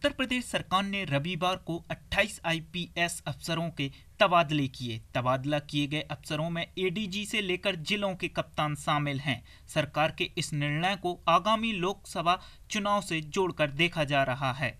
उत्तर प्रदेश सरकार ने रविवार को 28 आईपीएस अफसरों के तबादले किए। तबादला किए गए अफसरों में एडीजी से लेकर जिलों के कप्तान शामिल हैं। सरकार के इस निर्णय को आगामी लोकसभा चुनाव से जोड़कर देखा जा रहा है।